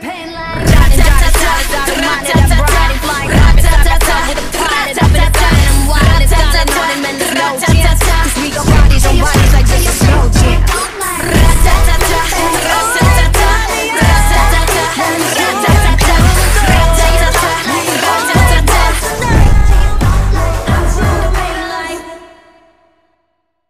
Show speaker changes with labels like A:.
A: the.